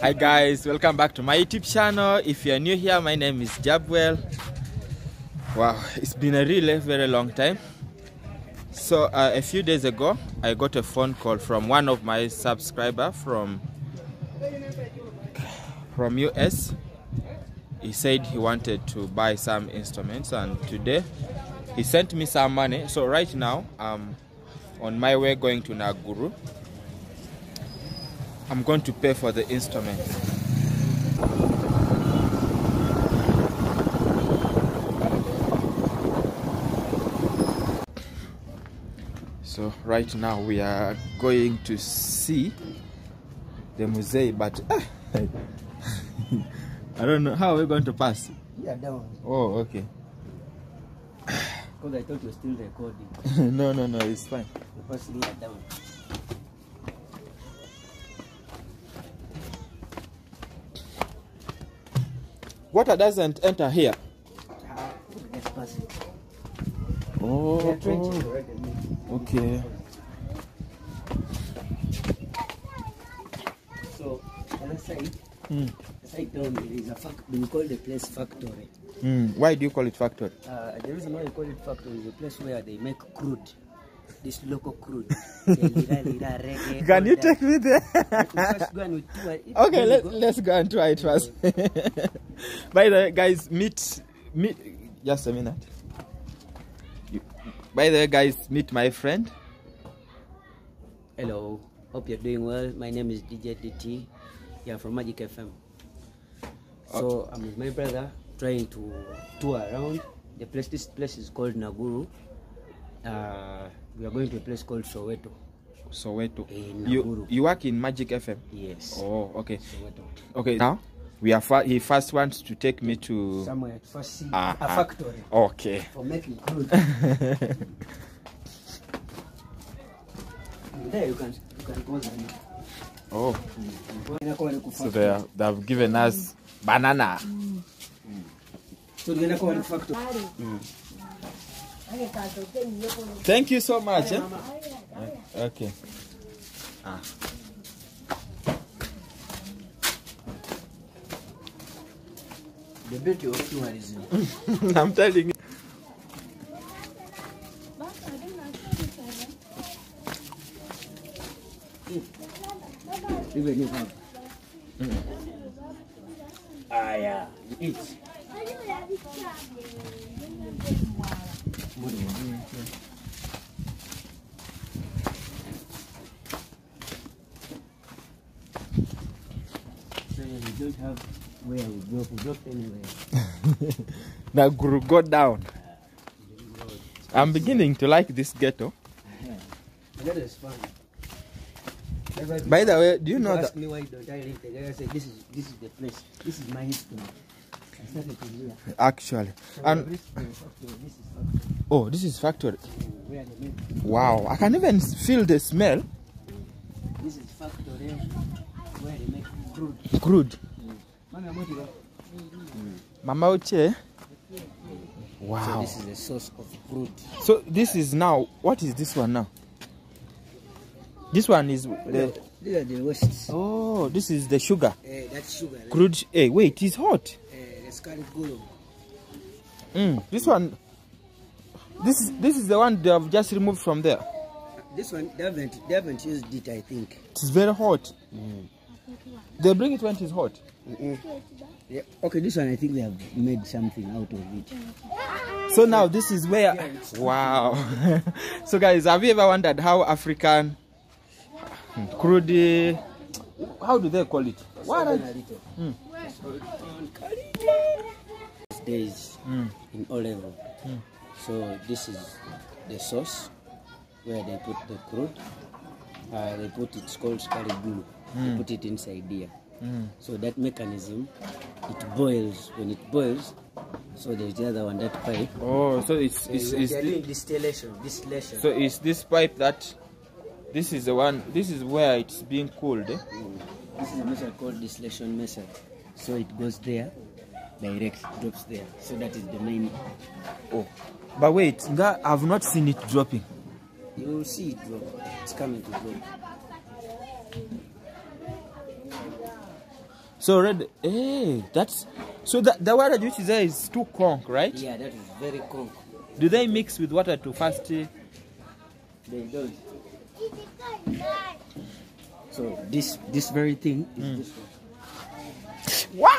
Hi guys, welcome back to my YouTube channel. If you're new here, my name is Jabwel. Wow, it's been a really very long time. So uh, a few days ago, I got a phone call from one of my subscriber from from US. He said he wanted to buy some instruments, and today he sent me some money. So right now, I'm on my way going to Naguru. I'm going to pay for the instrument. So right now we are going to see the museum, but I don't know how we're going to pass. Yeah, down. Oh, okay. Because I thought you were still recording. no, no, no, it's fine. The first here down. Water doesn't enter here. Let's pass it. Oh, oh, okay. So, other side, Hmm. the side down there is a fac we call the place factory. Hmm. Why do you call it factory? Uh, the reason why we call it factory is a place where they make crude. This local crude. Lira, lira, reggae, Can you take me there? Go and tour okay, Then we let, go- let's go and try it first. By the way, guys, meet meet just a minute. You, by the way, guys, meet my friend. Hello, hope you're doing well. My name is DJ DT. Yeah, from Magic FM. So I'm with my brother trying to tour around. The place, this place is called Naguru. Uh, we are going to a place called Soweto. Soweto. In You you work in Magic FM. Yes. Oh, okay. Soweto. Okay. Now we are. Fa- he first wants to take me to. Somewhere to first see -huh. a ah. factory Okay. for making clothes there you can you can go there. Oh, so they are, they have given us banana. mm. So tunaenda kwa factory. Thank you so much. eh? Okay. Ah. The beauty of tourism. I'm telling you. Even Ah, yeah. Eat. So don't have where we drop. We anywhere. Now, Guru, go down. I'm beginning to like this ghetto. That is fun. By the way, do you know ask that? me why don't I live there? I say this is this is the place. This is my history. I started in here. Actually, So and this is. This oh, this is factory. Where they make Wow, I can even feel the smell. This is factory where they make crude. Crude. Mama, what you got? Mama Uche. So this is the source of crude. So this is now. What is this one now? This one is the. These are the wastes. Oh, this is the sugar. Eh, that's sugar. Right? Crude. Hey, wait, it's hot. Scarlet. Mm, this one. This is this is the one they have just removed from there. This one they haven't they haven't used it. I think. It's very hot. They bring it when it is hot. Yeah. Okay, this one I think they have made something out of it. So now this is where. Wow. so guys, have you ever wondered how African crude? How do they call it? What? are- Mm. Days Mm. in O level. So this is the sauce where they put the crude. Uh, they put it's called scarlet glue. They put it inside here. Mm. So that mechanism, it boils. When it boils, so there's the other one that pipe. Oh, so it's it's, it's they are doing distillation. Distillation. so it's this pipe that. This is the one. This is where it's being cooled. Eh? This is a method called distillation method. So it goes there, direct, drops there. So that is the main. Oh, but wait, I've not seen it dropping. You will see it drop. It's coming to drop. So red. Hey, that's so that the water which is there is too conk, right? Yeah, that is very conk. Do they mix with water to first? uh, They don't. So this this very thing is this one. Wow!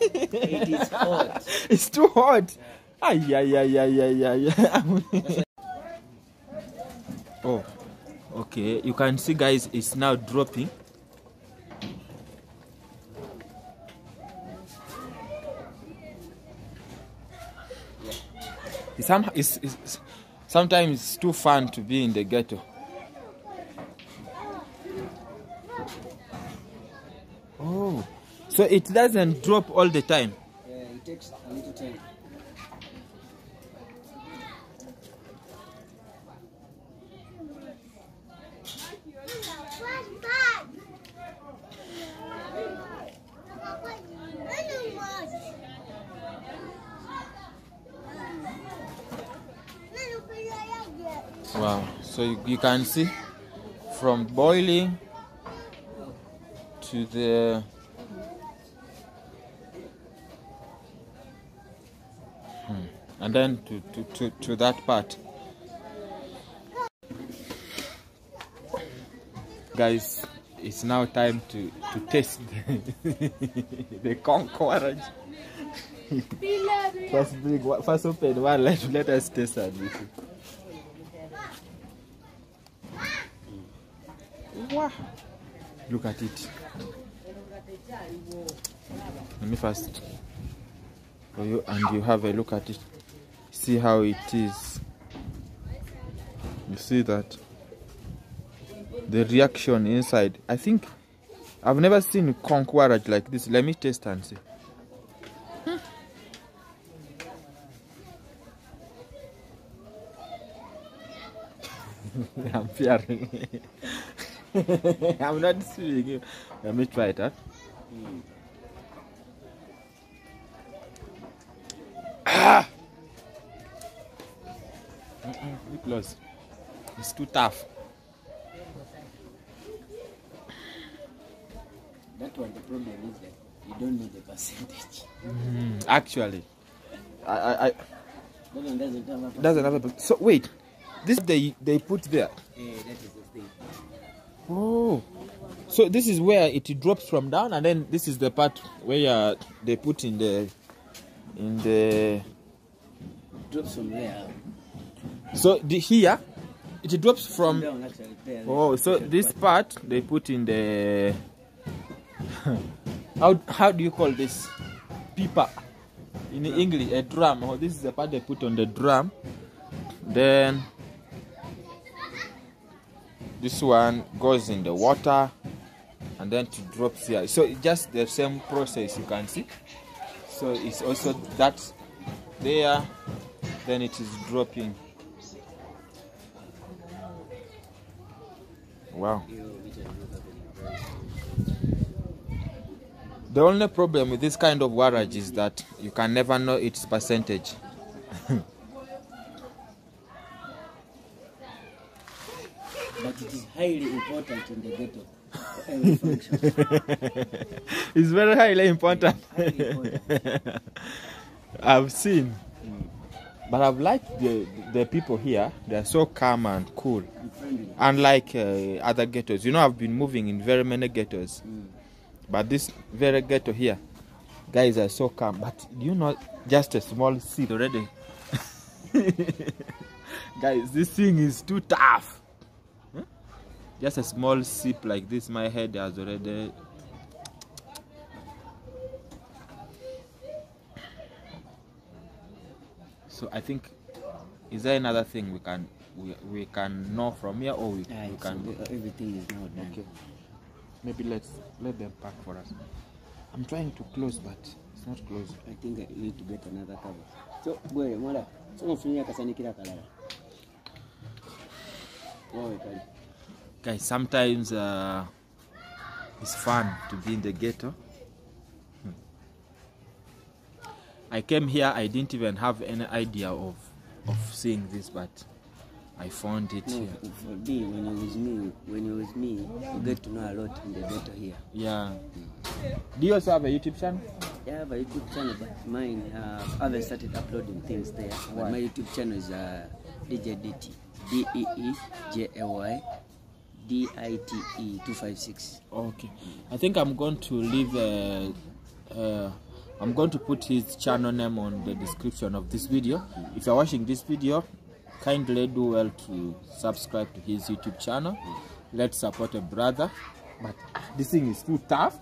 It is hot. it's too hot. Ay, ay, ay, ay, ay, ay. oh, okay. You can see, guys, it's now dropping. Some, it's, it's, sometimes it's too fun to be in the ghetto. Oh, so it doesn't drop all the time. Yeah, it takes a little time. Wow. So you, you can see from boiling to the and then to, to, to, to that part. Guys, it's now time to, to taste the, the conch porridge. First one, first open one, let, let us taste it. Wow. Look at it. Let me first for you and you have a look at it. See how it is. You see that? The reaction inside. I think I've never seen conch like this. Let me taste and see. I'm fearing. I'm not seeing you. Let me try it. Huh? Ah! Be close. It's too tough. That one, the problem is that you don't know the percentage. Mm, actually, I, I, I That one doesn't have a doesn't have a. So wait, this they they put there. Yeah, that is the thing. Oh, so this is where it drops from down, and then this is the part where uh, they put in the in the. Drops from there. So the here, it drops from. down actually there. Oh, so this part they put in the. how how do you call this? Pipa. In English, a drum. Oh, this is the part they put on the drum. Then this one goes in the water, and then it drops here. So it's just the same process you can see. So it's also that there, then it is dropping. Wow. You know, which I don't have any price. The only problem with this kind of waragi is that you can never know its percentage. But it is highly important in the ghetto for every function. it's very highly important. Highly important. I've seen, but I've liked the the people here. They are so calm and cool, unlike uh, other ghettos. You know, I've been moving in very many ghettos, Mm. but this very ghetto here, guys are so calm. But you know, just a small seed already. guys, this thing is too tough. Huh? Just a small sip like this, my head has already. So I think, is there another thing we can we, we can know from here, or we, we can? everything is now done. Okay. Maybe let's let them pack for us. I'm trying to close, but it's not closed. I think I need to get another cover. So, bwere mola, so mufunyia kasanikira kalala. Guys, sometimes uh, it's fun to be in the ghetto. Hmm. I came here, I didn't even have any idea of of seeing this, but I found it No, here. for me, when you're with me, when you're with me, you get to know a lot in the ghetto here. Yeah. Do you also have a YouTube channel? Yeah, I have a YouTube channel, but mine, uh, I haven't started uploading things there. But my YouTube channel is uh, DJ DT. D E E J A Y D I T E 256. Okay. I think I'm going to leave a. Uh, I'm going to put his channel name on the description of this video. If you're watching this video, kindly do well to subscribe to his YouTube channel. Let's support a brother. But this thing is too tough.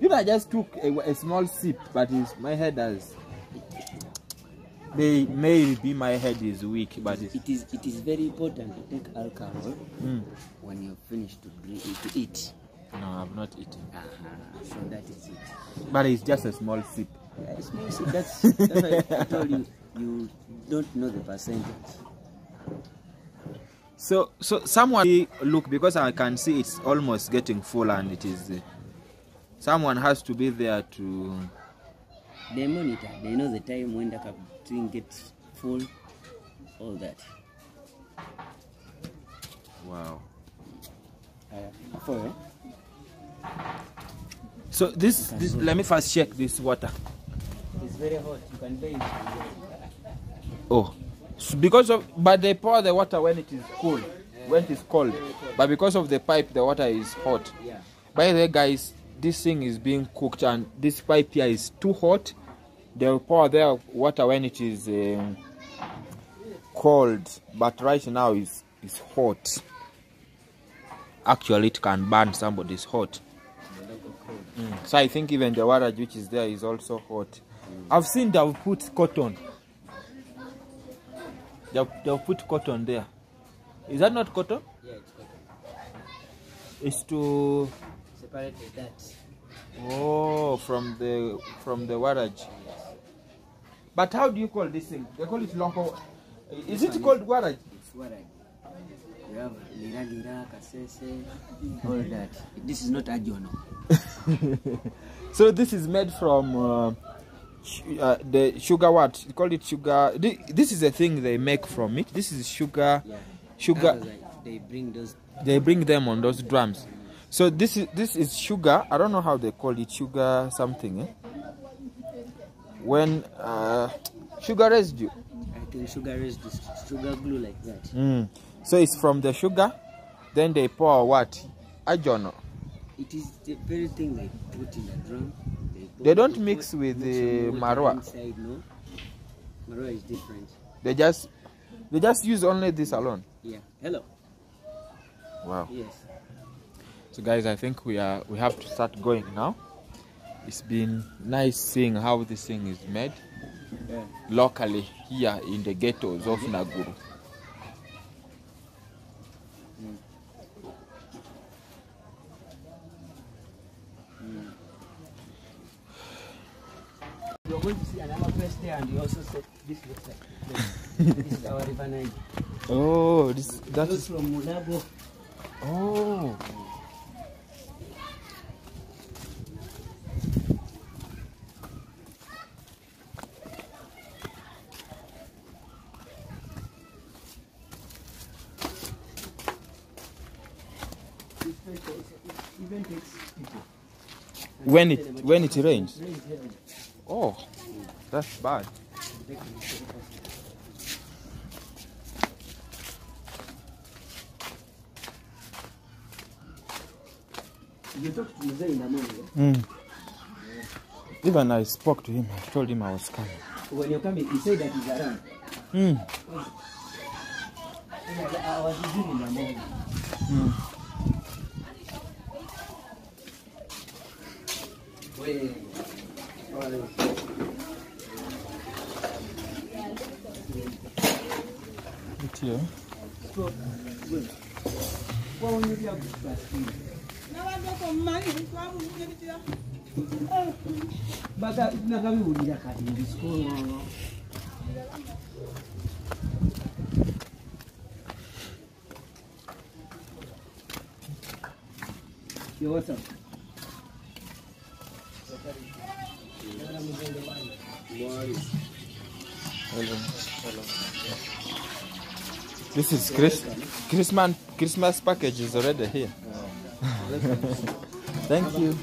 You know, I just took a, a small sip, but my head has. May maybe my head is weak, but it's, It is it is very important to take alcohol Mm. when you finish to drink to eat. No, I've not eaten. Uh-huh. So that is it. But it's just a small sip. Yeah, it's mostly- that's that's why I told you you don't know the percentage. So, so someone look because I can see it's almost getting full, and it is. Uh, someone has to be there to. They monitor. They know the time when the cup drink gets full. All that. Wow. Uh, for So this, this, let me first check this water. it's very hot. You can bathe. Oh, S- because of but they pour the water when it is cool, when it is cold. But because of the pipe, the water is hot. Yeah. By the way, guys, this thing is being cooked, and this pipe here is too hot. They'll pour their water when it is um, cold, but right now is is hot. Actually, it can burn somebody. It's hot. So I think even the water which is there is also hot. I've seen they've put cotton. They've, they've put cotton there. Is that not cotton? Yeah, it's hot. It's to Separate the dirt. Oh, from the from the waragi. But how do you call this thing? They call it local. Is it called waragi? It's what I. Have lira lira, kasese, all that. This is not ajono. So this is made from uh, uh, the sugar. What you call it? Sugar. This is a thing they make from it. This is sugar. Yeah. Sugar. Like, they bring those. They bring them on those drums. So this is this is sugar. I don't know how they call it. Sugar something. Eh? When uh, sugar residue. I think sugar this sugar glue like that. Mm. So it's from the sugar, then they pour what? Ajono. It is the very thing they put in the drum. They, They don't mix with uh, the water marwa. Inside, no. Marwa is different. They just they just use only this alone. Yeah. Hello. Wow. Yes. So guys, I think we are we have to start going now. It's been nice seeing how this thing is made Yeah. locally here in the ghettos of Naguru. You're going to see another place there, and you also said this looks like this. this is our river Nile. Oh, this that That is is from Mulago. oh. This place also, it even takes people. When it when it rains. Oh, that's bad. Take it, take it also. You talked to Mzee in the morning. Mm. Even I spoke to him. I told him I was coming. When you're coming, he said that he's around. Mm. I was in the morning. 그렇지요. 바다 나가면 우리가 가진 디스코. 이것은 Hello. Hello. This is Chris. Christmas Christmas package is already here. Thank you.